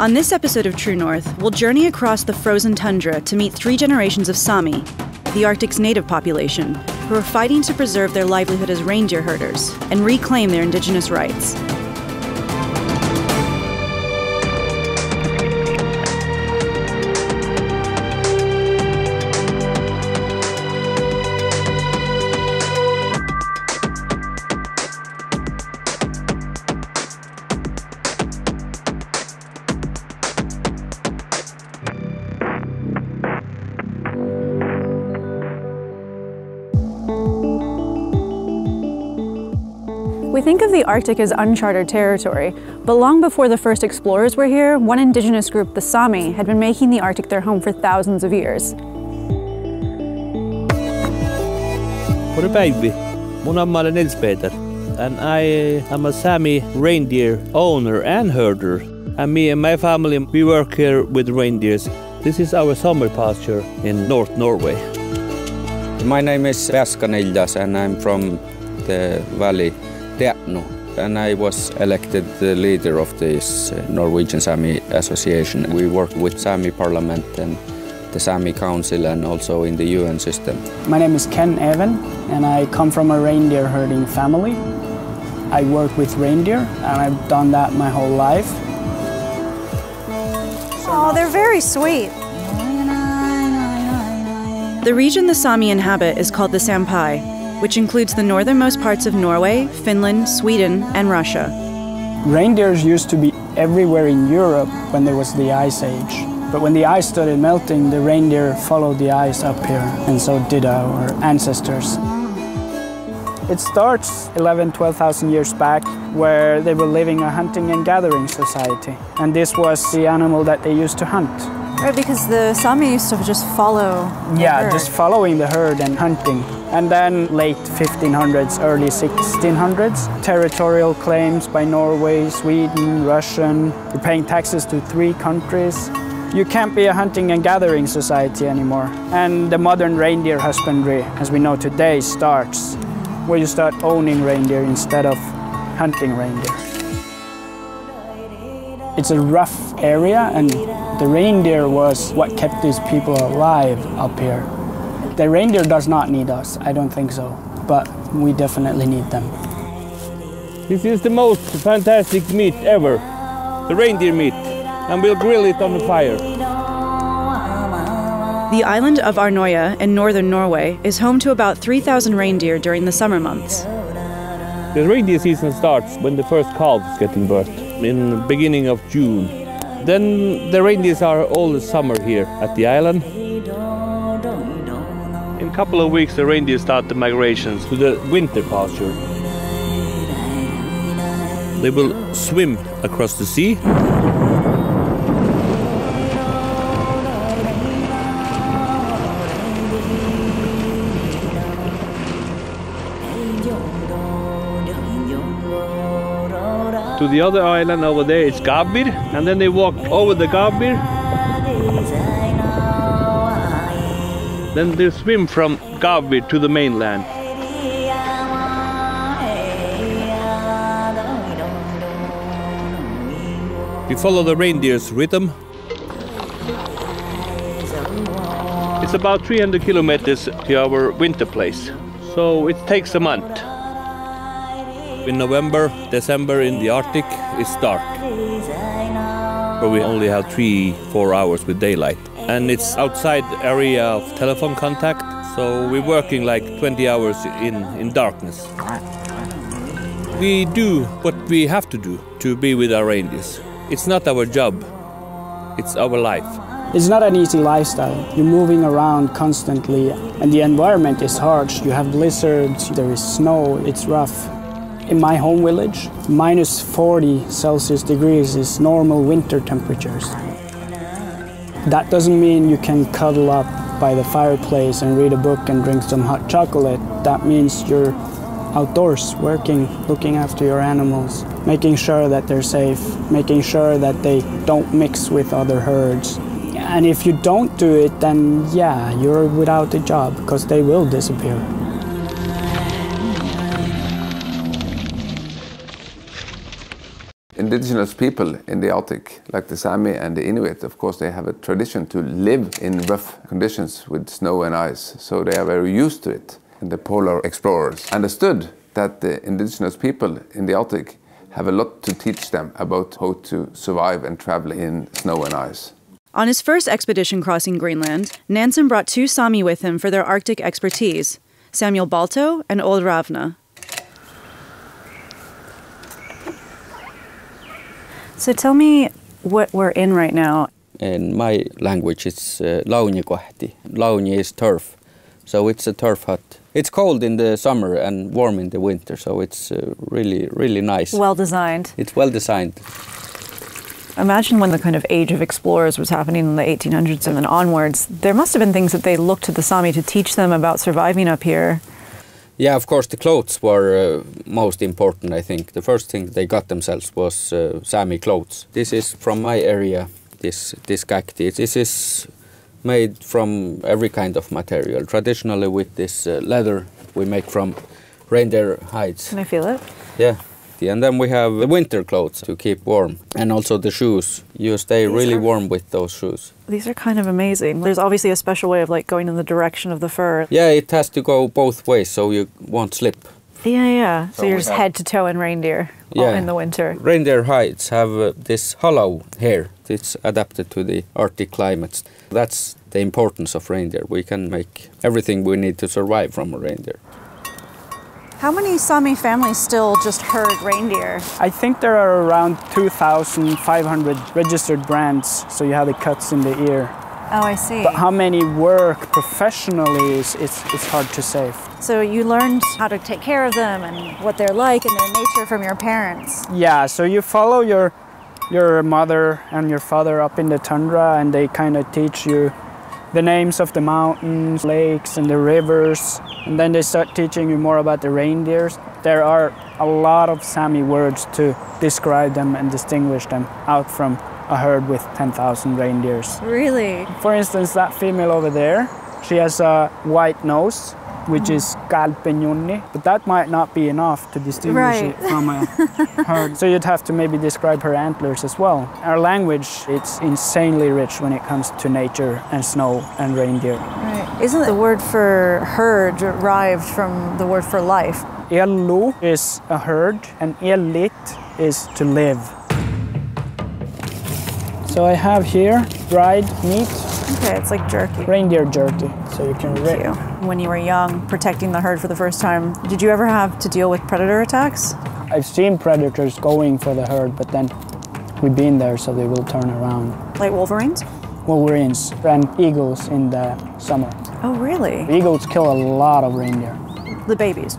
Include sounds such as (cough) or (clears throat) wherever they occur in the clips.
On this episode of True North, we'll journey across the frozen tundra to meet three generations of Sami, the Arctic's native population, who are fighting to preserve their livelihood as reindeer herders and reclaim their indigenous rights. Arctic is uncharted territory, but long before the first explorers were here, one indigenous group, the Sami, had been making the Arctic their home for thousands of years. For the baby, mun on Nils Peter, and I am a Sami reindeer owner and herder. And me and my family, we work here with reindeers. This is our summer pasture in North Norway. My name is Beaska Niillas and I'm from the valley Deatnu, and I was elected the leader of this uh, Norwegian Sami Association. We work with Sami Parliament and the Sami Council and also in the UN system. My name is Ken Evan and I come from a reindeer herding family. I work with reindeer and I've done that my whole life. Oh, they're very sweet. The region the Sami inhabit is called the Sápmi, which includes the northernmost parts of Norway, Finland, Sweden, and Russia. Reindeers used to be everywhere in Europe when there was the Ice Age. But when the ice started melting, the reindeer followed the ice up here, and so did our ancestors. It starts 11, 12,000 years back, where they were living a hunting and gathering society. And this was the animal that they used to hunt. Right, because the Sami used to just follow. yeah, herd. just following the herd and hunting. And then late 1500s, early 1600s, territorial claims by Norway, Sweden, Russian. You're paying taxes to three countries. You can't be a hunting and gathering society anymore. And the modern reindeer husbandry, as we know today, starts where you start owning reindeer instead of hunting reindeer. It's a rough area and the reindeer was what kept these people alive up here. The reindeer does not need us, I don't think so, but we definitely need them. This is the most fantastic meat ever, the reindeer meat, and we'll grill it on the fire. The island of Arnøya in northern Norway is home to about 3,000 reindeer during the summer months. The reindeer season starts when the first calf is getting birthed, in the beginning of June. Then the reindeers are all the summer here at the island. In a couple of weeks, the reindeer start the migrations to the winter pasture. They will swim across the sea. To the other island over there, it's Gabir, and then they walk over the Gabir. Then they swim from Gabir to the mainland. We follow the reindeer's rhythm. It's about 300 kilometers to our winter place, so it takes a month. In November, December in the Arctic, it's dark, where we only have three, four hours with daylight. And it's outside area of telephone contact, so we're working like 20 hours in, in darkness. We do what we have to do to be with our reindeers. It's not our job, it's our life. It's not an easy lifestyle. You're moving around constantly, and the environment is harsh. You have blizzards, there is snow, it's rough. In my home village, minus 40 Celsius degrees is normal winter temperatures. That doesn't mean you can cuddle up by the fireplace and read a book and drink some hot chocolate. That means you're outdoors, working, looking after your animals, making sure that they're safe, making sure that they don't mix with other herds. And if you don't do it, then yeah, you're without a job because they will disappear. Indigenous people in the Arctic, like the Sami and the Inuit, of course, they have a tradition to live in rough conditions with snow and ice, so they are very used to it. And the polar explorers understood that the indigenous people in the Arctic have a lot to teach them about how to survive and travel in snow and ice. On his first expedition crossing Greenland, Nansen brought two Sami with him for their Arctic expertise Samuel Balto and Ole Ravna. So tell me what we're in right now. In my language, it's uh, launikohti. Launi is turf, so it's a turf hut. It's cold in the summer and warm in the winter, so it's uh, really, really nice. Well designed. it's well designed. Imagine when the kind of age of explorers was happening in the 1800s and then onwards. There must have been things that they looked to the Sami to teach them about surviving up here. Yeah, of course, the clothes were uh, most important, I think. The first thing they got themselves was uh, Sami clothes. This is from my area, this, this kakti. This is made from every kind of material. Traditionally, with this uh, leather we make from reindeer hides. Can I feel it? Yeah. And then we have the winter clothes to keep warm, and also the shoes. You stay These really are- warm with those shoes. These are kind of amazing. There's obviously a special way of like going in the direction of the fur. Yeah, it has to go both ways, so you won't slip. Yeah, yeah. So, So you're just have- head to toe in reindeer all Yeah. in the winter. Reindeer hides have uh, this hollow hair. It's adapted to the Arctic climates. That's the importance of reindeer. We can make everything we need to survive from a reindeer. How many Sami families still just herd reindeer? I think there are around 2,500 registered brands, so you have the cuts in the ear. Oh, I see. But how many work professionally is it's, it's hard to say. So you learned how to take care of them and what they're like and their nature from your parents. Yeah, so you follow your your mother and your father up in the tundra, and they kind of teach you the names of the mountains, lakes, and the rivers. And then they start teaching you more about the reindeers. There are a lot of Sami words to describe them and distinguish them out from a herd with 10,000 reindeers. Really? For instance, that female over there, she has a white nose, which is kalpenjonni, but that might not be enough to distinguish Right. it from a (laughs) herd. So you'd have to maybe describe her antlers as well. Our language, it's insanely rich when it comes to nature and snow and reindeer. Right. Isn't the word for herd derived from the word for life? Ellu is a herd, and elit is to live. So I have here dried meat, Okay, it's like jerky. reindeer jerky, so you can rip. You. When you were young, protecting the herd for the first time, did you ever have to deal with predator attacks? I've seen predators going for the herd, but then we've been there, so they will turn around. Like wolverines? Wolverines and eagles in the summer. Oh, really? Eagles kill a lot of reindeer. The babies.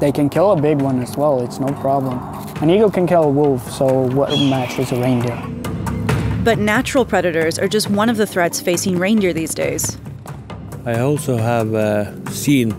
They can kill a big one as well, it's no problem. An eagle can kill a wolf, so what matches a reindeer? But natural predators are just one of the threats facing reindeer these days. I also have uh, seen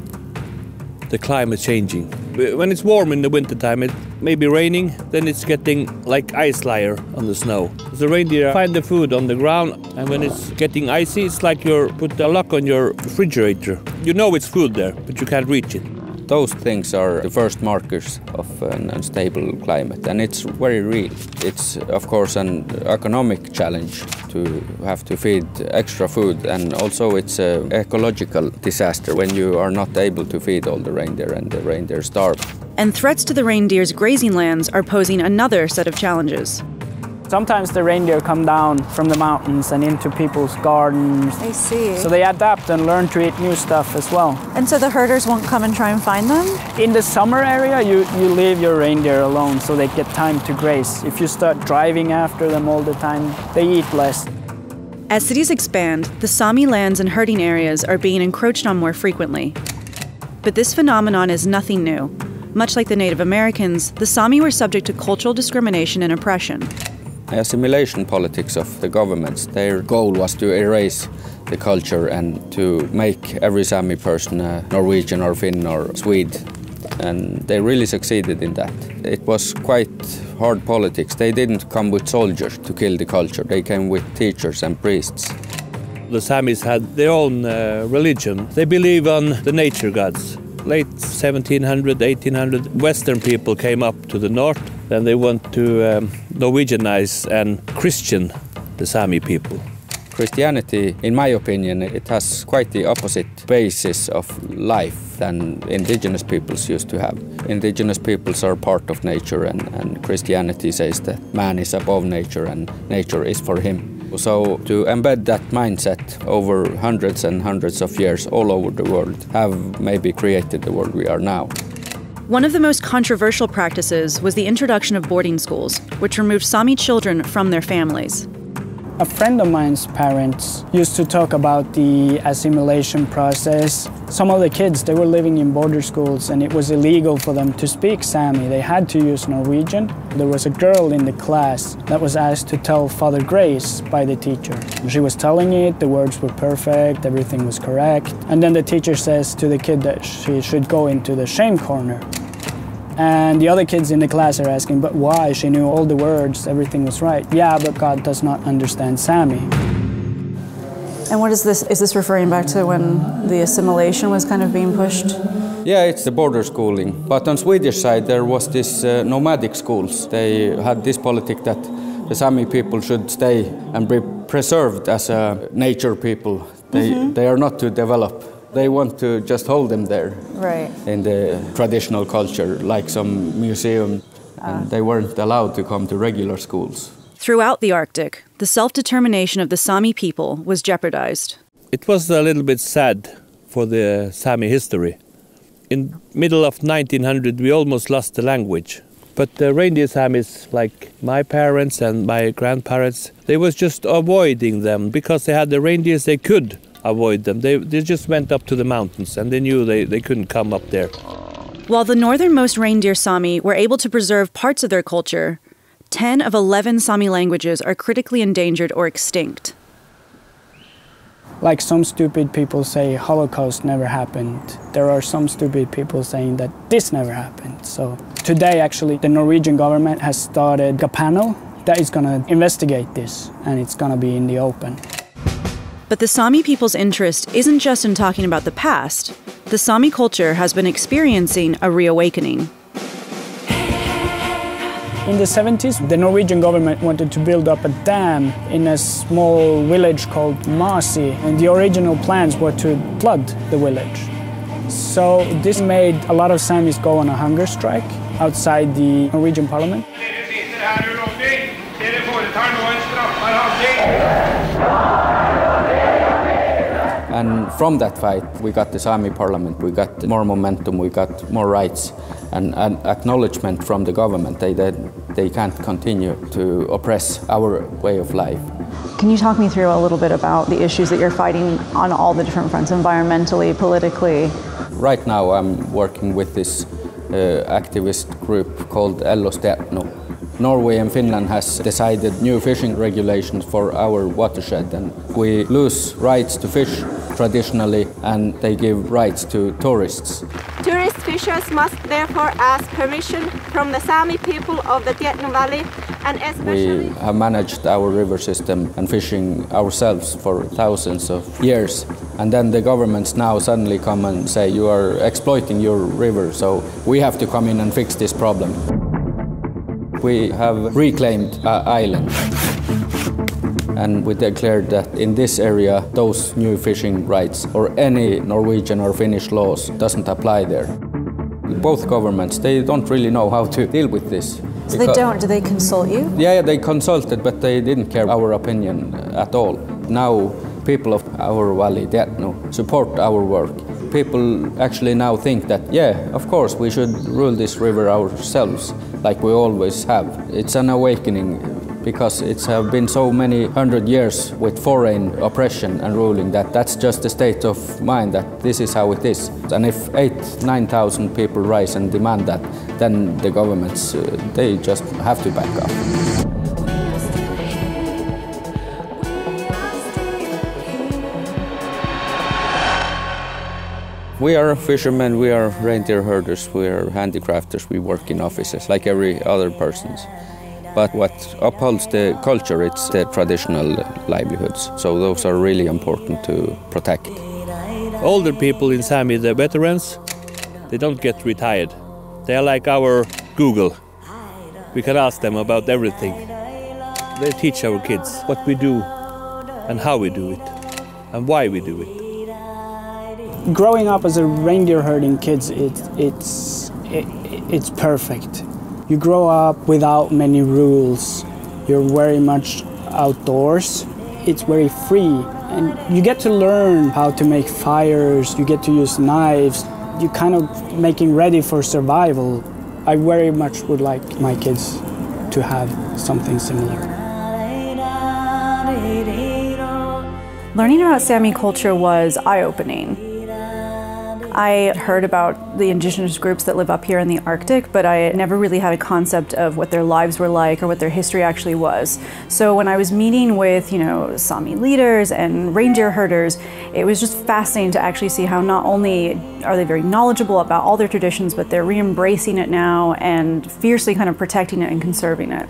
the climate changing. When it's warm in the wintertime, it may be raining, then it's getting like ice layer on the snow. The reindeer find the food on the ground, and when it's getting icy, it's like you put a lock on your refrigerator. You know it's food there, but you can't reach it. Those things are the first markers of an unstable climate, and it's very real. It's, of course, an economic challenge to have to feed extra food, and also it's an ecological disaster when you are not able to feed all the reindeer and the reindeer starve. And threats to the reindeer's grazing lands are posing another set of challenges. Sometimes the reindeer come down from the mountains and into people's gardens. I see. So they adapt and learn to eat new stuff as well. and so the herders won't come and try and find them? In the summer area, you, you leave your reindeer alone so they get time to graze. If you start driving after them all the time, they eat less. As cities expand, the Sami lands and herding areas are being encroached on more frequently. But this phenomenon is nothing new. Much like the Native Americans, the Sami were subject to cultural discrimination and oppression. Assimilation politics of the governments, their goal was to erase the culture and to make every Sami person a Norwegian or Finn or Swede. And they really succeeded in that. It was quite hard politics. They didn't come with soldiers to kill the culture, they came with teachers and priests. The Samis had their own uh, religion. They believe on the nature gods. Late 1700, 1800, Western people came up to the north. Then they want to um, Norwegianize and Christian the Sami people. Christianity, in my opinion, it has quite the opposite basis of life than indigenous peoples used to have. Indigenous peoples are part of nature, and, and Christianity says that man is above nature and nature is for him. So, to embed that mindset over hundreds and hundreds of years all over the world have maybe created the world we are now. One of the most controversial practices was the introduction of boarding schools, which removed Sami children from their families. A friend of mine's parents used to talk about the assimilation process. Some of the kids, they were living in border schools and it was illegal for them to speak Sami. They had to use Norwegian. There was a girl in the class that was asked to tell Father Grace by the teacher. She was telling it, the words were perfect, everything was correct. And then the teacher says to the kid that she should go into the shame corner. And the other kids in the class are asking, but why? She knew all the words, everything was right. Yeah, but God does not understand Sami. And what is this? Is this referring back to when the assimilation was kind of being pushed? Yeah, it's the border schooling. But on Swedish side, there was this uh, nomadic schools. They had this politic that the Sami people should stay and be preserved as a nature people. They, mm-hmm. they are not to develop they want to just hold them there right. in the traditional culture, like some museum, and ah. they weren't allowed to come to regular schools. Throughout the Arctic, the self-determination of the Sami people was jeopardized. It was a little bit sad for the Sami history. In middle of 1900, we almost lost the language. But the reindeer Samis, like my parents and my grandparents, they was just avoiding them because they had the reindeers they could avoid them. They, they just went up to the mountains and they knew they, they couldn't come up there. While the northernmost reindeer Sami were able to preserve parts of their culture, 10 of 11 Sami languages are critically endangered or extinct. Like some stupid people say Holocaust never happened. There are some stupid people saying that this never happened. So today actually the Norwegian government has started a panel that is going to investigate this and it's going to be in the open. But the Sami people's interest isn't just in talking about the past. The Sami culture has been experiencing a reawakening. In the 70s, the Norwegian government wanted to build up a dam in a small village called Masi, and the original plans were to flood the village. So this made a lot of Samis go on a hunger strike outside the Norwegian parliament. And from that fight, we got the Sami parliament, we got more momentum, we got more rights and, and acknowledgement from the government that they, they can't continue to oppress our way of life. Can you talk me through a little bit about the issues that you're fighting on all the different fronts, environmentally, politically? Right now, I'm working with this uh, activist group called Ellos Deatnu. Norway and Finland has decided new fishing regulations for our watershed and we lose rights to fish traditionally and they give rights to tourists. Tourist fishers must therefore ask permission from the Sami people of the Deatnu Valley and especially... We have managed our river system and fishing ourselves for thousands of years and then the governments now suddenly come and say you are exploiting your river so we have to come in and fix this problem. We have reclaimed uh, island and we declared that in this area those new fishing rights or any Norwegian or Finnish laws doesn't apply there. Both governments, they don't really know how to deal with this. So they don't, do they consult you? Yeah, they consulted, but they didn't care our opinion at all. Now people of our valley, they no, support our work. People actually now think that, yeah, of course, we should rule this river ourselves, like we always have. It's an awakening because it's have been so many hundred years with foreign oppression and ruling that that's just a state of mind that this is how it is. And if eight, nine thousand people rise and demand that, then the governments uh, they just have to back up. We are fishermen, we are reindeer herders, we are handicrafters, we work in offices like every other persons. But what upholds the culture, it's the traditional livelihoods. So those are really important to protect. Older people in Sami, the veterans, they don't get retired. They are like our Google. We can ask them about everything. They teach our kids what we do and how we do it and why we do it. Growing up as a reindeer herding kids, it, it's, it, it's perfect. You grow up without many rules. You're very much outdoors. It's very free. And you get to learn how to make fires, you get to use knives. You're kind of making ready for survival. I very much would like my kids to have something similar. Learning about Sami culture was eye opening. I heard about the indigenous groups that live up here in the Arctic, but I never really had a concept of what their lives were like or what their history actually was. So when I was meeting with, you know, Sami leaders and reindeer herders, it was just fascinating to actually see how not only are they very knowledgeable about all their traditions, but they're re-embracing it now and fiercely kind of protecting it and conserving it.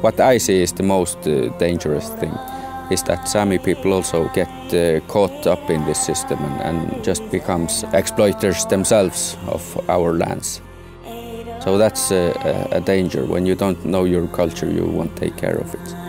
What I see is the most uh, dangerous thing is that Sami people also get uh, caught up in this system and, and, just becomes exploiters themselves of our lands. So that's a, a danger. When you don't know your culture, you won't take care of it.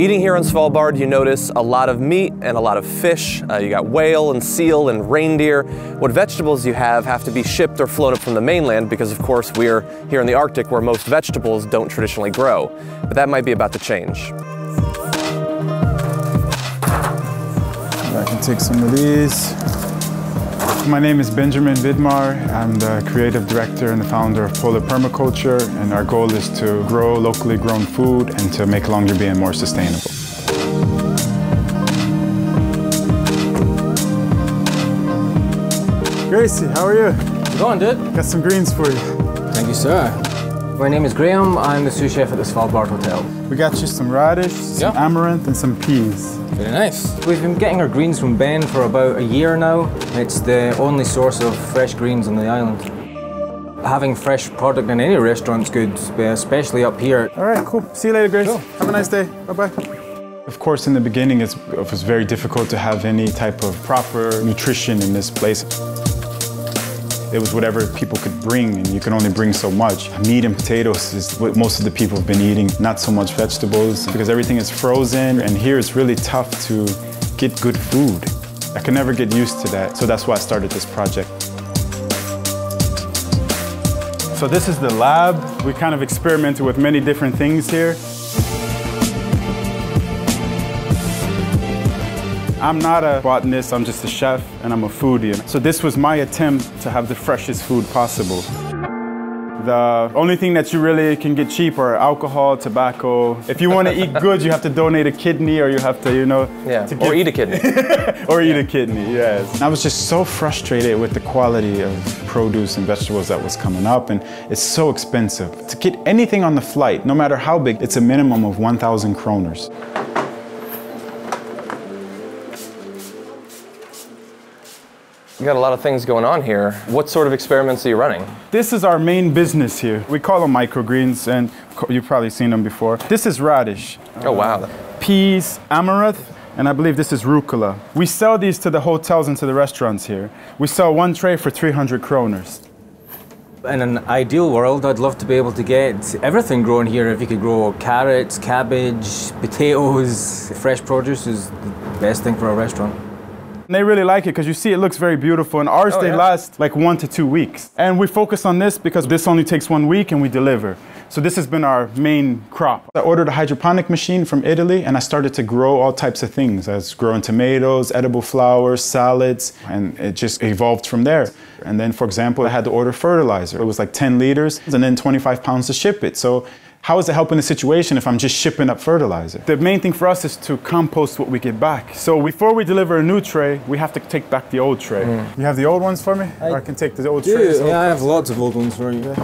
Eating here on Svalbard, you notice a lot of meat and a lot of fish. Uh, you got whale and seal and reindeer. What vegetables you have have to be shipped or flown up from the mainland because, of course, we're here in the Arctic where most vegetables don't traditionally grow. But that might be about to change. I can take some of these. My name is Benjamin Vidmar. I'm the creative director and the founder of Polar Permaculture, and our goal is to grow locally grown food and to make Longyearbyen more sustainable. Gracie, how are you? Go on, dude. Got some greens for you. Thank you, sir. My name is Graham. I'm the sous chef at the Svalbard Hotel. We got you some radish, some yeah. amaranth, and some peas. Very nice. We've been getting our greens from Ben for about a year now. It's the only source of fresh greens on the island. Having fresh product in any restaurant's good, uh, especially up here. All right, cool. See you later, Grace. Cool. Have a nice day. Bye-bye. Of course, in the beginning, it was very difficult to have any type of proper nutrition in this place. It was whatever people could bring, and you can only bring so much. Meat and potatoes is what most of the people have been eating, not so much vegetables, because everything is frozen, and here it's really tough to get good food. I could never get used to that, so that's why I started this project. So this is the lab. We kind of experimented with many different things here. I'm not a botanist, I'm just a chef and I'm a foodie. So this was my attempt to have the freshest food possible. The only thing that you really can get cheap are alcohol, tobacco. If you want to eat (laughs) good, you have to donate a kidney or you have to, you know. Yeah, (laughs) or eat a kidney. or eat a kidney, yes. I was just so frustrated with the quality of produce and vegetables that was coming up and it's so expensive. To get anything on the flight, no matter how big, it's a minimum of 1,000 kroners. You got a lot of things going on here. What sort of experiments are you running? This is our main business here. We call them microgreens, and you've probably seen them before. This is radish. Oh, wow. Uh, peas, amaranth, and I believe this is rucola. We sell these to the hotels and to the restaurants here. We sell one tray for 300 kroners. In an ideal world, I'd love to be able to get everything grown here. If you could grow carrots, cabbage, potatoes, fresh produce is the best thing for a restaurant. And they really like it because you see it looks very beautiful. And ours, oh, they yeah. last like one to two weeks. And we focus on this because this only takes one week and we deliver. So this has been our main crop. I ordered a hydroponic machine from Italy and I started to grow all types of things. I was growing tomatoes, edible flowers, salads, and it just evolved from there. And then, for example, I had to order fertilizer. It was like 10 liters and then 25 pounds to ship it. So how is it helping the situation if I'm just shipping up fertilizer? The main thing for us is to compost what we get back. So before we deliver a new tray, we have to take back the old tray. Mm. You have the old ones for me? I, or I can take the old do. trays? Yeah, I have lots of old ones for you.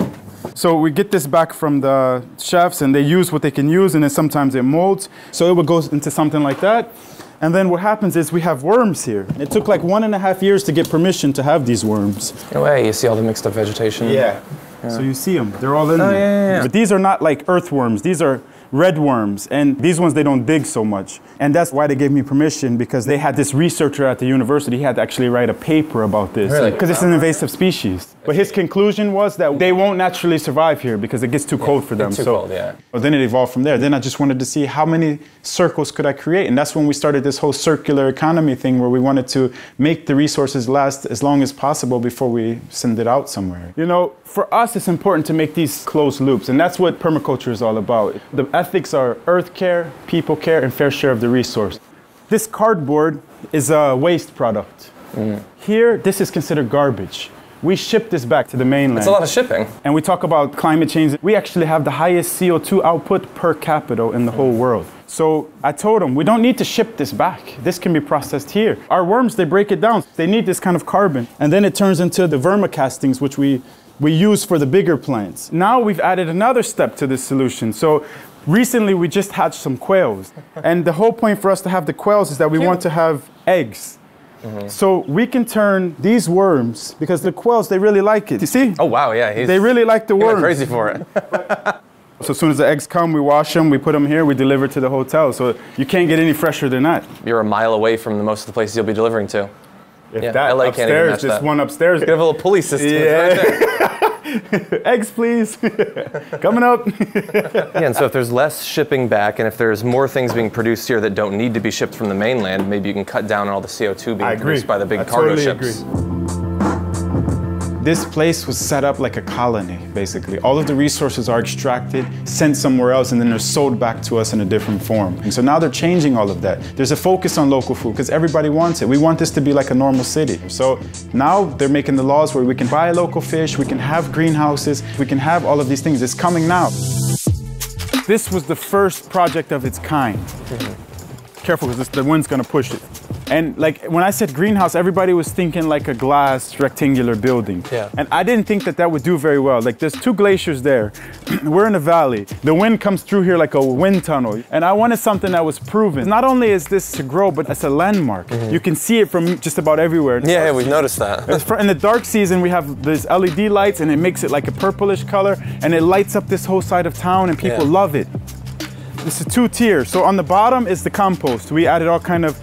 So we get this back from the chefs and they use what they can use and then sometimes it molds. So it would go into something like that. And then what happens is we have worms here. It took like one and a half years to get permission to have these worms. No way, you see all the mixed up vegetation. Yeah. So you see them, they're all in oh, there. Yeah, yeah, But these are not like earthworms. These are red worms. And these ones, they don't dig so much. And that's why they gave me permission because they had this researcher at the university. He had to actually write a paper about this. Really? Because it's an invasive species. But his conclusion was that they won't naturally survive here because it gets too cold for them. too so, cold, yeah. Well, then it evolved from there. Then I just wanted to see how many circles could I create. And that's when we started this whole circular economy thing where we wanted to make the resources last as long as possible before we send it out somewhere. You know, for us, it's important to make these closed loops. And that's what permaculture is all about. The ethics are earth care, people care, and fair share of the resource. This cardboard is a waste product. Mm. Here, this is considered garbage. We ship this back to the mainland. It's a lot of shipping. And we talk about climate change. We actually have the highest CO2 output per capita in the whole world. So I told them, we don't need to ship this back. This can be processed here. Our worms, they break it down. They need this kind of carbon. And then it turns into the vermicastings, which we, we use for the bigger plants. Now we've added another step to this solution. So recently we just hatched some quails. And the whole point for us to have the quails is that we want to have eggs. Mm-hmm. So we can turn these worms, because the quails, they really like it. You see? Oh wow, yeah, They really like the worms. crazy for it. (laughs) So as soon as the eggs come, we wash them, we put them here, we deliver to the hotel. So you can't get any fresher than that. You're a mile away from the most of the places you'll be delivering to. If Yeah, that LA upstairs, just that. one upstairs. You have a little pulley system. There. (laughs) (laughs) eggs, please. (laughs) Coming up. (laughs) Yeah, and so if there's less shipping back, and if there's more things being produced here that don't need to be shipped from the mainland, maybe you can cut down on all the CO2 being produced by the big I cargo totally ships. agree. This place was set up like a colony, basically. All of the resources are extracted, sent somewhere else, and then they're sold back to us in a different form. And so now they're changing all of that. There's a focus on local food because everybody wants it. We want this to be like a normal city. So now they're making the laws where we can buy local fish, we can have greenhouses, we can have all of these things. It's coming now. This was the first project of its kind. Mm-hmm. Careful because the wind's gonna push it. And like when I said greenhouse, everybody was thinking like a glass rectangular building. Yeah. And I didn't think that that would do very well. Like there's two glaciers there. (clears throat) We're in a valley. The wind comes through here like a wind tunnel. And I wanted something that was proven. Not only is this to grow, but it's a landmark. Mm-hmm. You can see it from just about everywhere. Yeah, yeah, we've noticed that. In the dark season, we have these LED lights, and it makes it like a purplish color, and it lights up this whole side of town, and people Yeah. love it. This is two tiers. So on the bottom is the compost. We added all kind of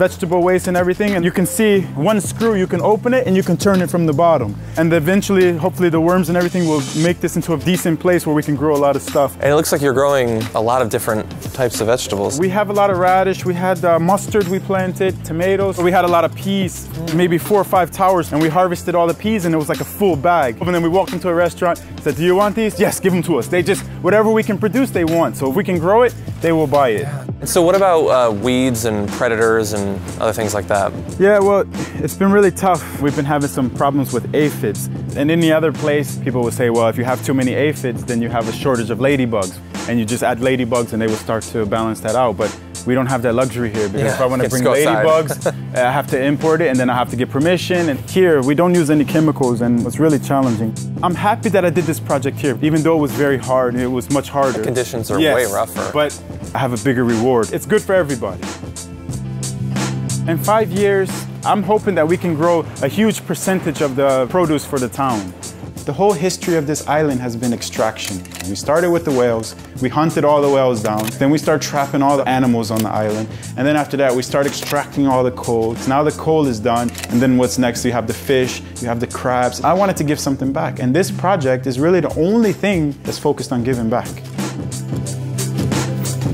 vegetable waste and everything, and you can see one screw. You can open it, and you can turn it from the bottom. And eventually, hopefully, the worms and everything will make this into a decent place where we can grow a lot of stuff. And it looks like you're growing a lot of different types of vegetables. We have a lot of radish. We had uh, mustard we planted, tomatoes. We had a lot of peas, maybe four or five towers, and we harvested all the peas, and it was like a full bag. And then we walked into a restaurant, said, "Do you want these? Yes, give them to us." They just whatever we can produce, they want. So if we can grow it, they will buy it. And so what about uh, weeds and predators and other things like that? Yeah, well, it's been really tough. We've been having some problems with aphids. And any other place, people would say, well, if you have too many aphids, then you have a shortage of ladybugs. And you just add ladybugs and they will start to balance that out. But we don't have that luxury here because Yeah, if I want to bring ladybugs, (laughs) uh, I have to import it and then I have to get permission. And here, we don't use any chemicals and it's really challenging. I'm happy that I did this project here, even though it was very hard. It was much harder. The conditions are Yes, way rougher. But I have a bigger reward. It's good for everybody. In five years, I'm hoping that we can grow a huge percentage of the produce for the town. The whole history of this island has been extraction. We started with the whales, we hunted all the whales down, then we start trapping all the animals on the island, and then after that we start extracting all the coal. Now the coal is done, and then what's next? You have the fish, you have the crabs. I wanted to give something back, and this project is really the only thing that's focused on giving back.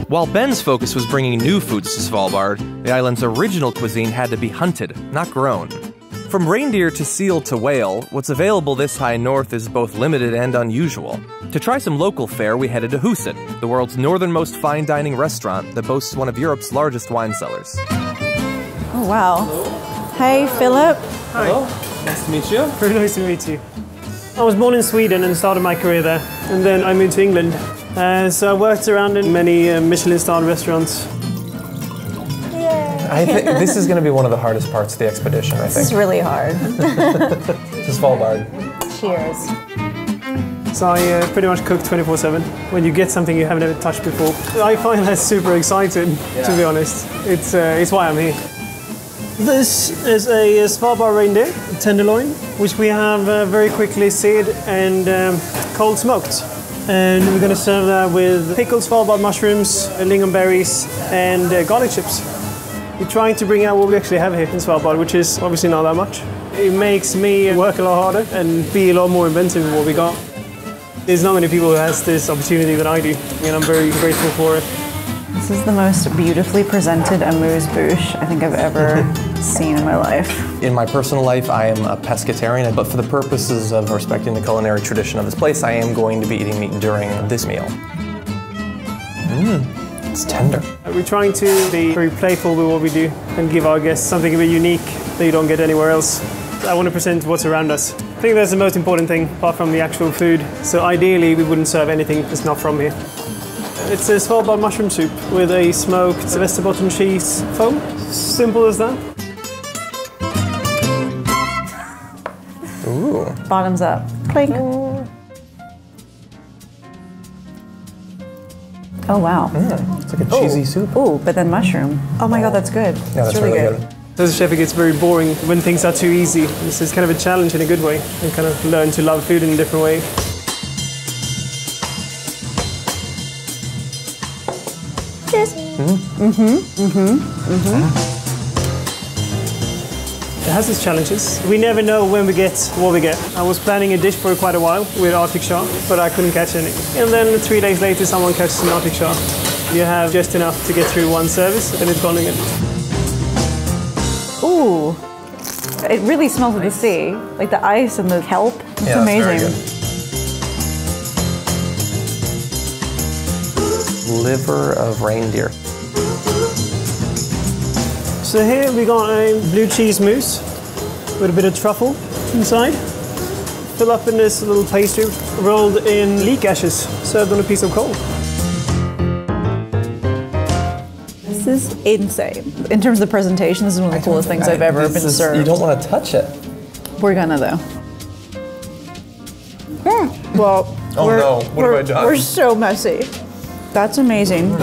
While Ben's focus was bringing new foods to Svalbard, the island's original cuisine had to be hunted, not grown. From reindeer to seal to whale, what's available this high north is both limited and unusual. To try some local fare, we headed to Huset, the world's northernmost fine dining restaurant that boasts one of Europe's largest wine cellars. Oh, wow. Hey, Filip. Hello, nice to meet you. Very nice to meet you. I was born in Sweden and started my career there, and then I moved to England. Uh, so I worked around in many uh, Michelin-starred restaurants. I think this is going to be one of the hardest parts of the expedition, I This is really hard. (laughs) to Svalbard. Cheers. So I uh, pretty much cook 24/7. When you get something you haven't ever touched before, I find that super exciting. To be honest, it's uh, it's why I'm here. This is a Svalbard reindeer tenderloin, which we have uh, very quickly seared and um, cold smoked. And we're going to serve that with pickled Svalbard mushrooms, lingonberries, and uh, garlic chips. We're trying to bring out what we actually have here in Svalbard, which is obviously not that much. It makes me work a lot harder and be a lot more inventive in what we got. There's not many people who has this opportunity that I do, and I'm very grateful for it. This is the most beautifully presented amuse bouche I think I've ever (laughs) seen in my life. In my personal life, I am a pescatarian, but for the purposes of respecting the culinary tradition of this place, I am going to be eating meat during this meal. Mmm, it's tender. We're trying to be very playful with what we do and give our guests something a bit unique that you don't get anywhere else. I want to present what's around us. I think that's the most important thing, apart from the actual food. So ideally, we wouldn't serve anything that's not from here. It's uh, a Svalbard mushroom soup with a smoked Västerbotten cheese foam. Simple as that. Ooh. Bottoms up. Clink. Mm. Oh wow. Mm. it's like a oh. cheesy soup. Ooh, but then mushroom. Oh my god, that's good. Yeah, that's really good. As a chef, it gets very boring when things are too easy. This is kind of a challenge in a good way and kind of learn to love food in a different way. Cheers. Mm-hmm. Mm-hmm. Mm-hmm. It has its challenges. We never know when we get what we get. I was planning a dish for quite a while with Arctic char, but I couldn't catch any. And then three days later, someone catches an Arctic char. You have just enough to get through one service, and it's gone again. Ooh. It really smells of the sea. Like the ice and the kelp. It's Yeah, that's very amazing. Liver of reindeer. So here we got a blue cheese mousse with a bit of truffle inside. Fill up in this little pastry rolled in leek ashes, served on a piece of coal. This is insane. In terms of the presentation, this is one of the coolest things I've ever been is- served. You don't want to touch it. We're gonna though. Hmm. Well, Oh we're, no, what have we're- I done? We're so messy. That's amazing.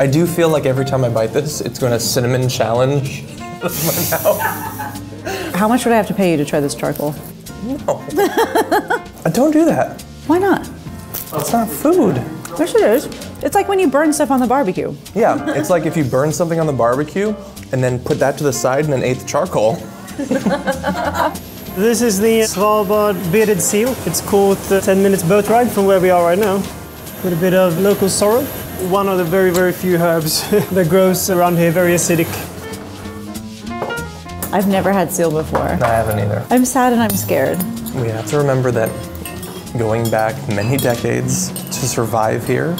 I do feel like every time I bite this, it's going to cinnamon challenge my mouth. How much would I have to pay you to try this charcoal? Uh, Don't do that. Why not? It's not food. Yes, it is. It's like when you burn stuff on the barbecue. Yeah, it's like if you burn something on the barbecue and then put that to the side and then ate the charcoal. (laughs) This is the Svalbard bearded seal. It's caught the 10 minutes boat ride from where we are right now with a bit of local sorrel. One of the very, very few herbs (laughs) that grows around here, very acidic. I've never had seal before. No, I haven't either. I'm sad and I'm scared. We have to remember that going back many decades to survive here,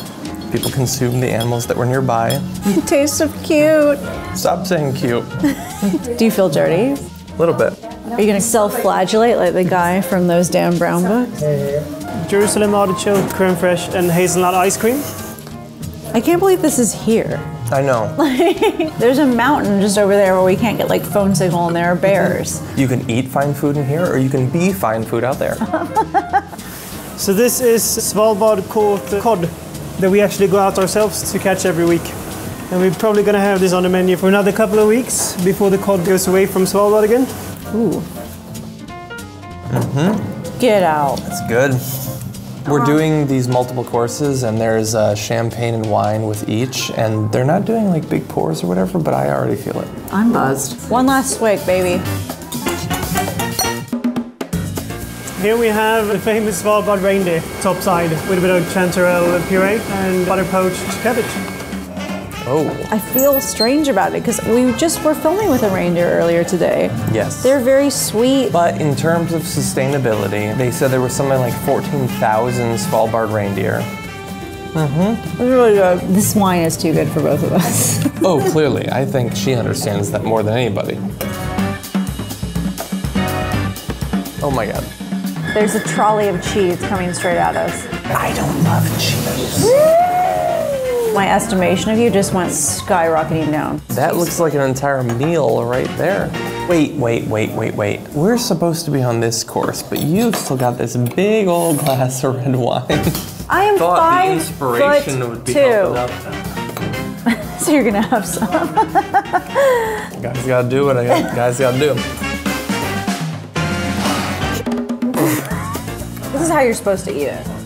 people consumed the animals that were nearby. (laughs) It tastes so cute. Stop saying cute. (laughs) Do you feel dirty? A little bit. Are you gonna self-flagellate like the guy from those Dan Brown books? Jerusalem artichoke, creme fraiche, and hazelnut ice cream. I can't believe this is here. I know. (laughs) There's a mountain just over there where we can't get like phone signal and there are bears. You can eat fine food in here or you can be fine food out there. (laughs) So this is Svalbard caught cod that we actually go out ourselves to catch every week. And we're probably gonna have this on the menu for another couple of weeks before the cod goes away from Svalbard again. Ooh. Mm-hmm. Get out. That's good. We're doing these multiple courses, and there's uh, champagne and wine with each, and they're not doing like big pours or whatever, but I already feel it. I'm buzzed. One last swig, baby. Here we have the famous Svalbard reindeer topside with a bit of chanterelle puree and butter poached cabbage. Oh. I feel strange about it because we just were filming with a reindeer earlier today. Yes. They're very sweet. But in terms of sustainability, they said there was something like 14,000 Svalbard reindeer. Mm-hmm. Really good. This wine is too good for both of us. (laughs) Oh, clearly. I think she understands that more than anybody. Oh my god. There's a trolley of cheese coming straight at us. I don't love cheese. My estimation of you just went skyrocketing down. That looks like an entire meal right there. Wait, wait, wait, wait, wait. We're supposed to be on this course, but you've still got this big old glass of red wine. I am Thought the five inspiration foot would be two. (laughs) so you're gonna have some. (laughs) Guys gotta do what I got. Guys gotta do. this is how you're supposed to eat it.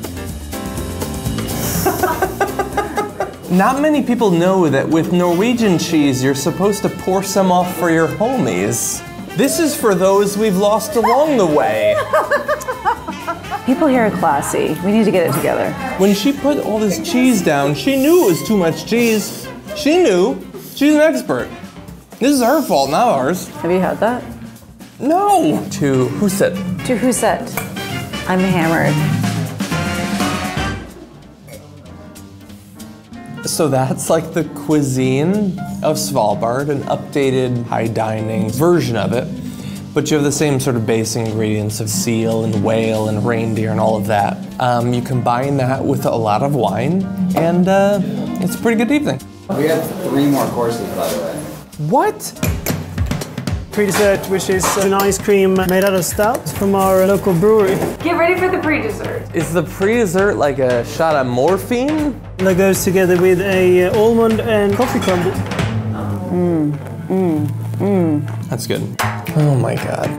Not many people know that with Norwegian cheese, you're supposed to pour some off for your homies. This is for those we've lost along the way. (laughs) People here are classy. We need to get it together. When she put all this cheese down, she knew it was too much cheese. She knew. She's an expert. This is her fault, not ours. Have you had that? No. To Huset. To Huset. I'm hammered. So that's like the cuisine of Svalbard, an updated high dining version of it. But you have the same sort of base ingredients of seal and whale and reindeer and all of that. Um, you combine that with a lot of wine, and uh, it's a pretty good evening. We have three more courses, by the way. What? Pre-dessert, which is an ice cream made out of stout from our local brewery. Get ready for the pre-dessert. Is the pre-dessert like a shot of morphine? That goes together with a uh, almond and coffee crumble. Mmm, mmm, mmm. That's good. Oh my god.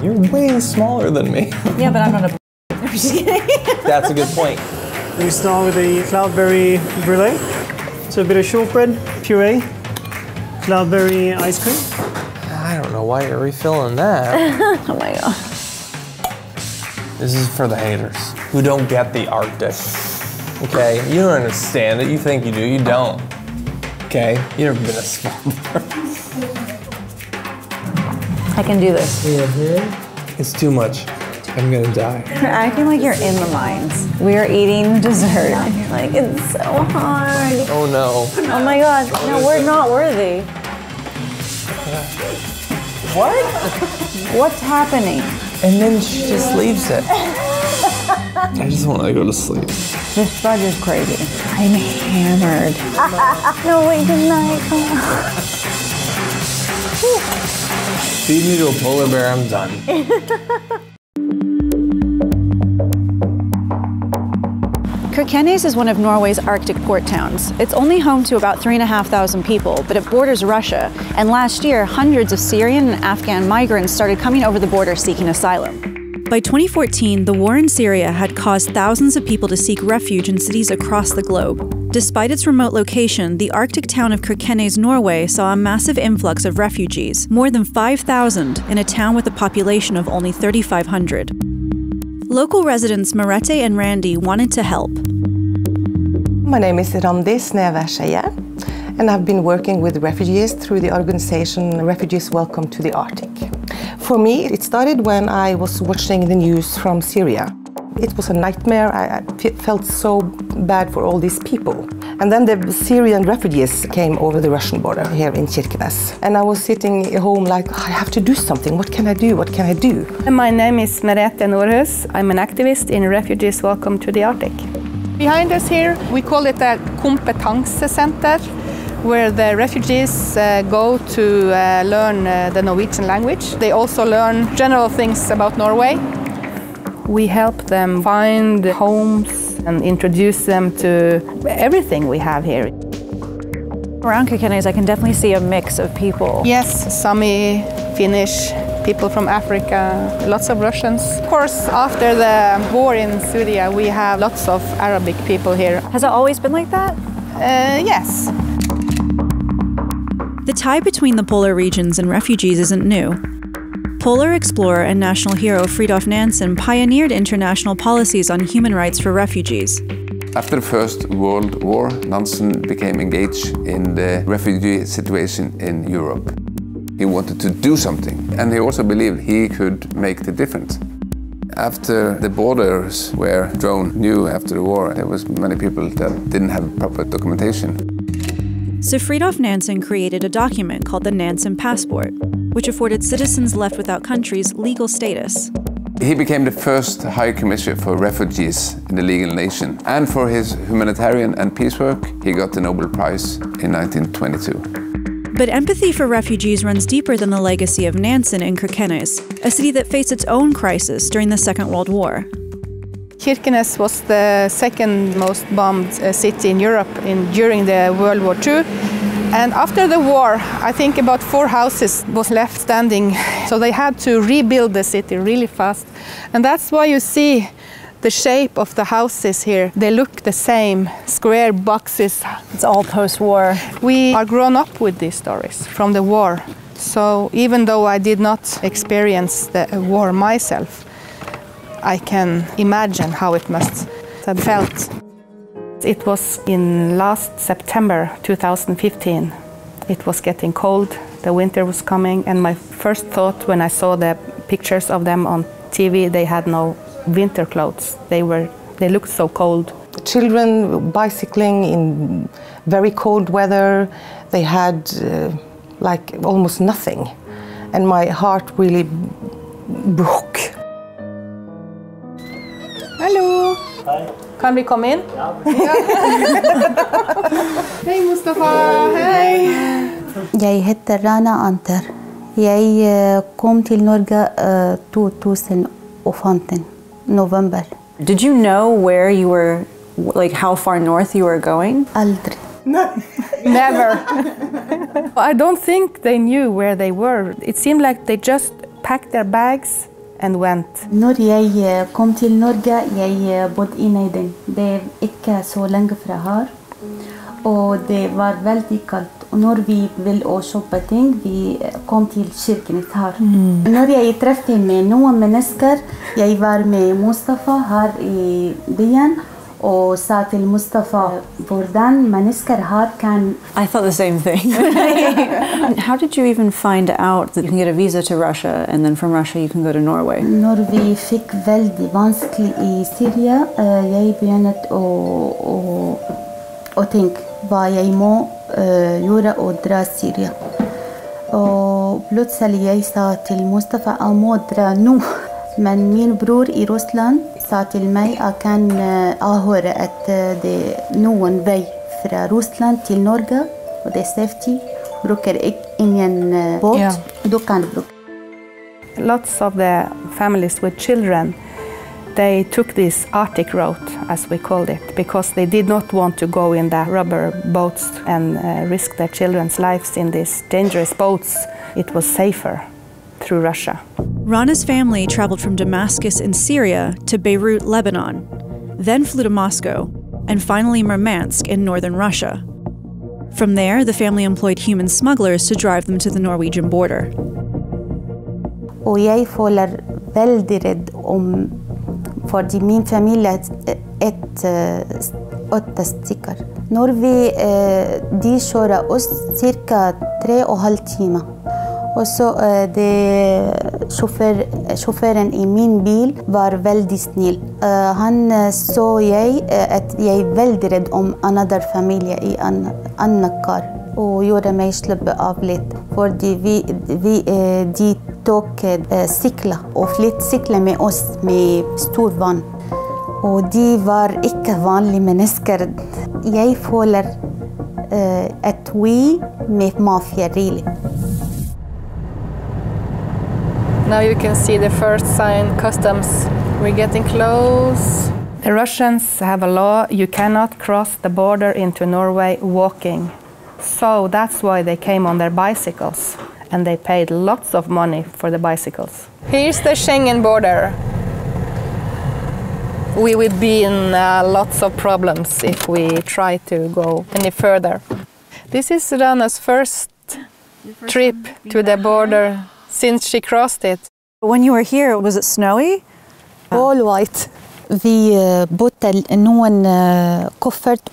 You're way smaller than me. Yeah, but I'm not a. I'm just kidding. That's a good point. We start with the cloudberry brulee. So a bit of shortbread, puree, cloudberry ice cream. I don't know why you're refilling that. oh my god. This is for the haters who don't get the Arctic. Okay, you don't understand it. You think you do, you don't. Okay, you never been to Svalbard. I can do this. It's too much. I'm gonna die. You're acting like you're in the mines. We are eating dessert. Like, it's so hard. Oh no. Oh my god. No, we're not worthy. (laughs) What? What's happening? And then she just leaves it. I just want to go to sleep. This fudge is crazy. I'm hammered. no, wait, good night. Feed me to a polar bear, I'm done. (laughs) Kirkenes is one of Norway's Arctic port towns. It's only home to about 3,500 people, but it borders Russia. And last year, hundreds of Syrian and Afghan migrants started coming over the border seeking asylum. By 2014, the war in Syria had caused thousands of people to seek refuge in cities across the globe. Despite its remote location, the Arctic town of Kirkenes, Norway saw a massive influx of refugees, more than 5,000, in a town with a population of only 3,500. Local residents Merete and Randi wanted to help. My name is Randi Sneve Skeie, and I've been working with refugees through the organization Refugees Welcome to the Arctic. For me, it started when I was watching the news from Syria. It was a nightmare. I, I felt so bad for all these people. And then the Syrian refugees came over the Russian border here in Kirkenes. And I was sitting at home like, I have to do something. What can I do? What can I do? My name is Merete Norhus. I'm an activist in Refugees Welcome to the Arctic. Behind us here, we call it a Center, where the refugees uh, go to uh, learn uh, the Norwegian language. They also learn general things about Norway. We help them find homes and introduce them to everything we have here. Around Kirkenes, I can definitely see a mix of people. Yes, Sami, Finnish, people from Africa, lots of Russians. Of course, after the war in Syria, we have lots of Arabic people here. Has it always been like that? Uh, yes. The tie between the polar regions and refugees isn't new. Polar explorer and national hero Fridtjof Nansen pioneered international policies on human rights for refugees. After the First World War, Nansen became engaged in the refugee situation in Europe. He wanted to do something, and he also believed he could make the difference. After the borders were drawn new after the war, there was many people that didn't have proper documentation. So Fridtjof Nansen created a document called the Nansen Passport, which afforded citizens left without countries legal status. He became the first High Commissioner for Refugees in the legal nation. And for his humanitarian and peace work, he got the Nobel Prize in 1922. But empathy for refugees runs deeper than the legacy of Nansen in Kirkenes, a city that faced its own crisis during the Second World War. Kirkenes was the second most bombed uh, city in Europe in, during the World War II. And after the war, I think about four houses was left standing. So they had to rebuild the city really fast. And that's why you see The shape of the houses here, they look the same, square boxes. It's all post-war. We are grown up with these stories from the war. So even though I did not experience the war myself, I can imagine how it must have felt. It was in last September 2015. It was getting cold, the winter was coming, and my first thought when I saw the pictures of them on TV, they had no winter clothes. They were they looked so cold. Children bicycling in very cold weather, they had uh, like almost nothing. And my heart really broke. Hello. Hi. Can we come in? Ja. (laughs) Hei, Mustafa. Hei. Jeg heter Rana Anter. Jeg kom til Norge uh, 2015, november. Did you know where you were, like how far north you were going? Aldri. Never. (laughs) I don't think they knew where they were. It seemed like they just packed their bags and went. Når jeg kom til Norge, jeg bodde i Neiden. Det er ikke så lenge fra her. Og det var veldig kaldt. Og når vi ville å shoppe ting, vi kom til kirken her. Mm. Når jeg traff med noen mennesker, jeg var med Mustafa her i byen. Sa til Mustafa hvordan mennesker her kan I thought the same thing. How did you even find out that you can get a visa to Russia and then from Russia you can go to Norway? Vi fikk veldig vanskelig i Syria, jeg begynte å, å, å tenke hva jeg må uh, gjøre og dra Syria. Og plutselig jeg sa til Mustafa jeg må dra nå. Men min bror i Russland meg jeg kan avhøre at det er noen vei fra Russland til Norge, og det er safety. Bruker ingen båt. Yeah. Du kan bruke. Lots of the families with children they took this Arctic route, as we called it, because they did not want to go in the rubber boats and uh, risk their children's lives in these dangerous boats. It was safer through Russia. Rana's family traveled from Damascus in Syria to Beirut, Lebanon, then flew to Moscow, and finally Murmansk in northern Russia. From there, the family employed human smugglers to drive them to the Norwegian border. Og jeg føler veldig redd om fordi min familie er åtte stykker. Når vi, de kjører oss ca. tre og en halv time. Og så sjåfør, sjåføren i min bil var veldig snill. Han så jeg at jeg er veldig redd om annen familie i annen kar. Og gjorde meg sluppet av litt. Fordi vi, vi de tok sykler og flyttsykler med oss med stor vann. Og de var ikke vanlige mennesker. Jeg føler at vi med mafia, really. Now you can see the first sign, customs. We're getting close. The Russians have a law you cannot cross the border into Norway walking. So that's why they came on their bicycles and they paid lots of money for the bicycles. Here's the Schengen border. We would be in uh, lots of problems if we try to go any further. This is Rana's first, first trip to the border since she crossed it. When you were here, was it snowy? All ah. white. Vi bodde noen koffert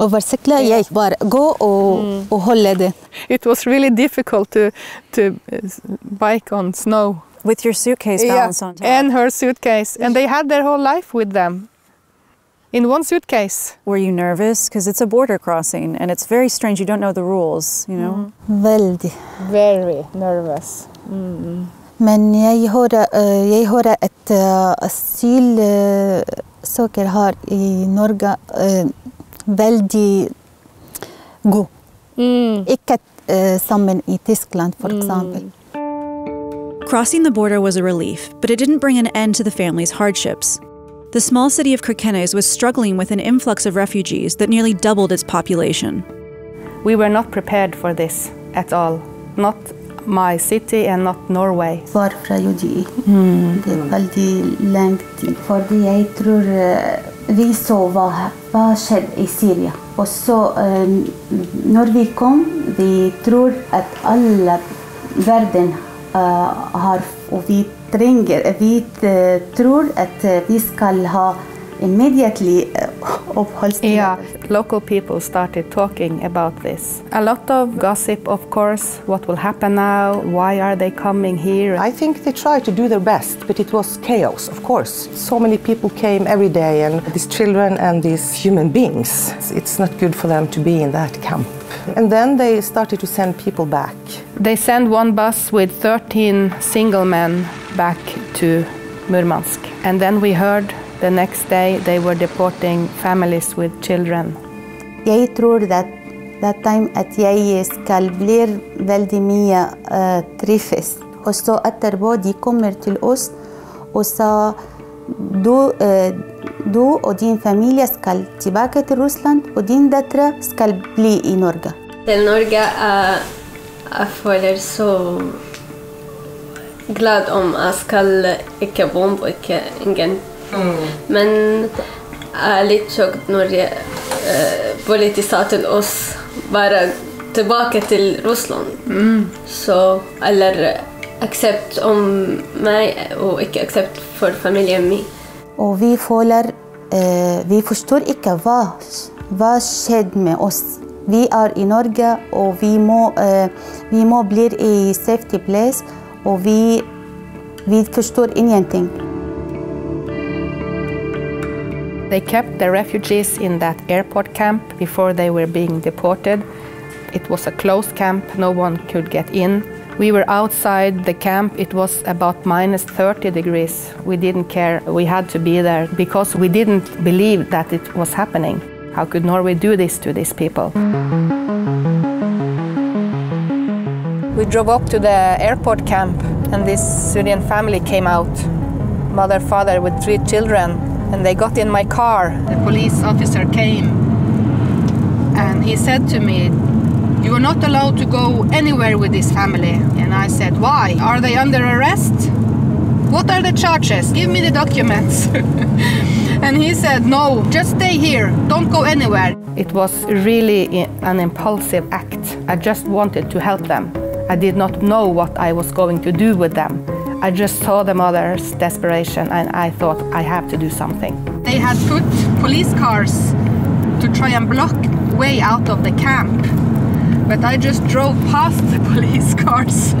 over sykler. Jeg bare gå og, mm. og holde det. It was really difficult to, to uh, bike on snow. With your suitcase balanced on top. And her suitcase. And they had their whole life with them. In one suitcase. Were you nervous? Because it's a border crossing and it's very strange. You don't know the rules, you know? Mm-hmm. Mm. Veldig. Very nervous. Mm. Men jeg hører, jeg hører at asylsøkere her i Norge veldig god. Mm. Ikke sammen i Tyskland, for eksempel. Mm. Crossing the border was a relief, but it didn't bring an end to the family's hardships. The small city of Kirkenes was struggling with an influx of refugees that nearly doubled its population. We were not prepared for this at all. Not my city and not Norway. Var fra UDI. Det er veldig lang tid. Fordi jeg tror eh, vi så hva, hva skjedde i Syria. Og så, eh, når vi kom, vi tror at alle verden eh, har Og vi trenger Vi tror at vi skal ha immediately uh, Yeah, local people started talking about this. A lot of gossip, of course. What will happen now? Why are they coming here? I think they tried to do their best, but it was chaos, of course. So many people came every day, and these children and these human beings, it's not good for them to be in that camp. And then they started to send people back. They sent one bus with 13 single men back to Murmansk. And then we heard the next day they were deporting families with children. Jeg tror at that time at jeg skal bli veldig mye uh, trives. Og så etterpå de kommer til oss og sa du, uh, du og din familie skal tilbake til Russland, og din datter skal bli i Norge. Til Norge jeg, jeg føler så glad om jeg skal ikke bombe, ikke ingen men jeg er litt sjokket når jeg, eh, politiet sa til oss bare tilbake til Russland. Mm. Så Eller aksept om meg og ikke aksept for familien min. Og vi føler eh, Vi forstår ikke hva, hva skjedde med oss. Vi er i Norge, og vi må, eh, vi må bli i safety place, og vi, vi forstår ingenting. They kept the refugees in that airport camp before they were being deported. It was a closed camp, no one could get in. We were outside the camp, it was about minus 30 degrees. We didn't care, we had to be there because we didn't believe that it was happening. How could Norway do this to these people? We drove up to the airport camp and this Syrian family came out. Mother, father with three children and they got in my car. The police officer came and he said to me, You are not allowed to go anywhere with this family. And I said, Why? Are they under arrest? What are the charges? Give me the documents. (laughs) and he said, No, just stay here, don't go anywhere. It was really an impulsive act. I just wanted to help them. I did not know what I was going to do with them. I just saw the mother's desperation and I thought I have to do something. They had put police cars to try and block way out of the camp. But I just drove past the (laughs) police cars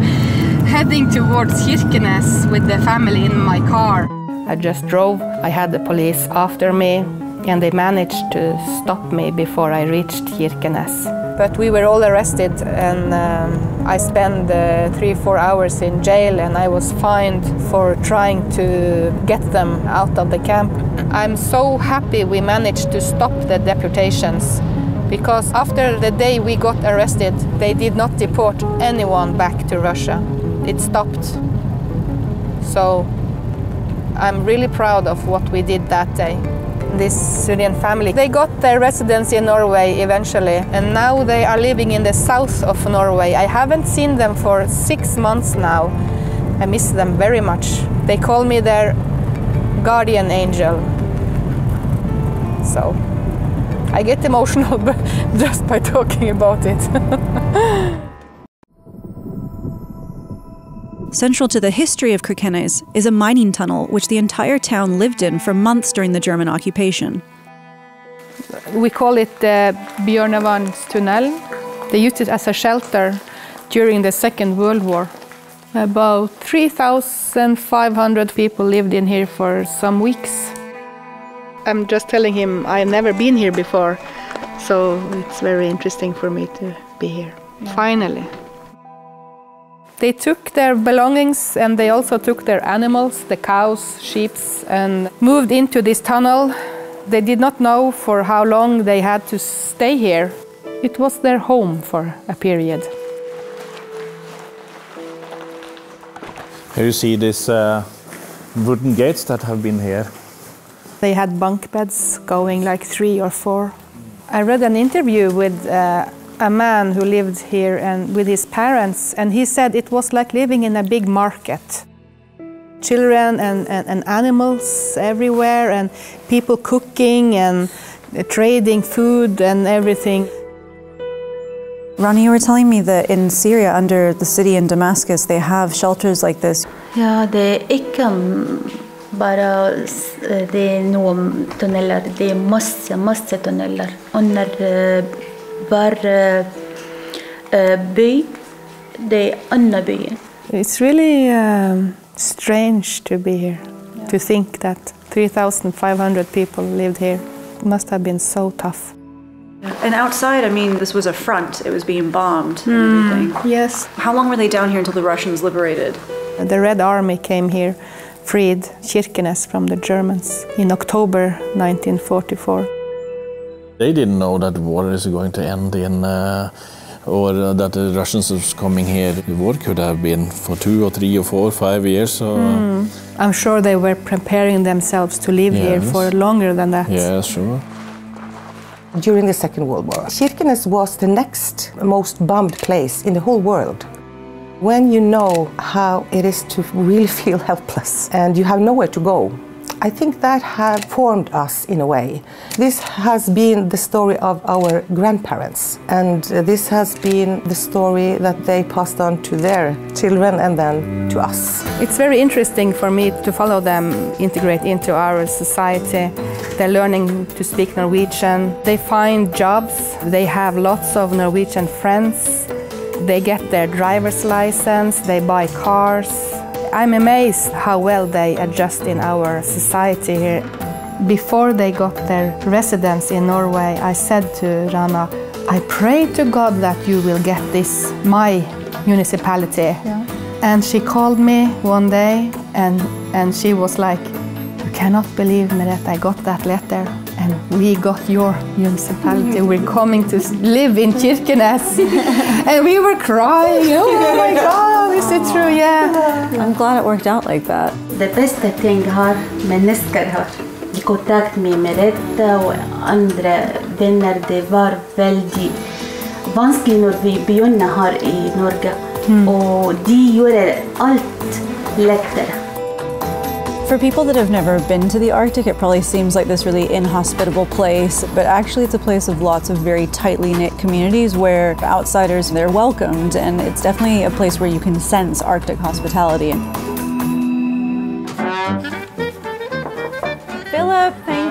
heading towards Kirkenes with the family in my car. I just drove. I had the police after me and they managed to stop me before I reached Kirkenes. But we were all arrested and um, I spent uh, three, four hours in jail and I was fined for trying to get them out of the camp. I'm so happy we managed to stop the deportations because after the day we got arrested, they did not deport anyone back to Russia. It stopped. So I'm really proud of what we did that day this Syrian family. They got their residency in Norway eventually, and now they are living in the south of Norway. I haven't seen them for six months now. I miss them very much. They call me their guardian angel. So I get emotional (laughs) just by talking about it. (laughs) Central to the history of Kirkenes is a mining tunnel which the entire town lived in for months during the German occupation. We call it the Bjørnevanstunnel. They used it as a shelter during the Second World War. About 3,500 people lived in here for some weeks. I'm just telling him I've never been here before, so it's very interesting for me to be here, finally. They took their belongings and they also took their animals, the cows, sheep, and moved into this tunnel. They did not know for how long they had to stay here. It was their home for a period. Here you see these uh, wooden gates that have been here. They had bunk beds going like three or four. I read an interview with uh, a man who lived here and with his parents, and he said it was like living in a big market. Children and, and, and animals everywhere, and people cooking and trading food and everything. Rana, you were telling me that in Syria, under the city in Damascus, they have shelters like this. Ja, det er ikke bare s- det er noen tunneler, det er masse, masse tunneler. Under hver eh, by, det er annen by. It's really um, strange to be here, to think that 3,500 people lived here. It must have been so tough. And outside, I mean, this was a front. It was being bombed and everything. Yes. How long were they down here until the Russians liberated? The Red Army came here, freed Kirkenes from the Germans in October 1944. They didn't know that war is going to end in, uh, or uh, that the Russians was coming here. The war could have been for two or three or four, or five years. So, Hmm. I'm sure they were preparing themselves to live here for longer than that. yeah, sure. During the Second World War, Kirkenes was the next most bombed place in the whole world. When you know how it is to really (laughs) feel helpless and you have nowhere to go, I think that has formed us in a way. This has been the story of our grandparents, and this has been the story that they passed on to their children and then to us. It's very interesting for me to follow them integrate into our society. They're learning to speak Norwegian. They find jobs. They have lots of Norwegian friends. They get their driver's license. They buy cars. I'm amazed how well they adjust in our society here. Before they got their residence in Norway, I said to Rana, I pray to God that you will get this, my municipality. And she called me one day and, and she was like, You cannot believe me that I got that letter and we got your municipality. (laughs) We're coming to live in Kirkenes. (laughs) and we were crying. Oh my (laughs) God, is it true? Yeah. I'm glad it worked out like that. Det beste ting har mennesker har. I kontakt med Merete og andre venner, det var veldig vanskelig når vi begynner her i Norge. Hmm. Og For people that have never been to the Arctic, it probably seems like this really inhospitable place, but actually it's a place of lots of very tightly knit communities where outsiders they're welcomed and it's definitely a place where you can sense Arctic hospitality.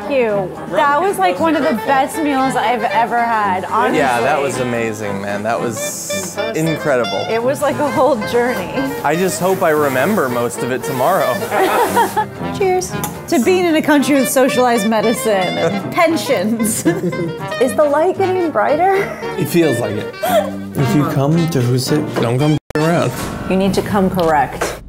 Filip, thank you. That was like one of the best meals I've ever had. Honestly. Yeah, that was amazing, man. That was incredible. It was like a whole journey. I just hope I remember most of it tomorrow. (laughs) Cheers to being in a country with socialized medicine and (laughs) pensions. (laughs) Is the light getting brighter? It feels like it. If you come to Huset, don't come around. You need to come correct.